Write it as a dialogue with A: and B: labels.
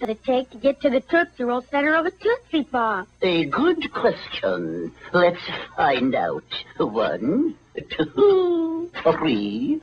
A: To it take to get to the Tootsie Roll center of a Tootsie Pop?
B: A good question. Let's find out. One, two, three.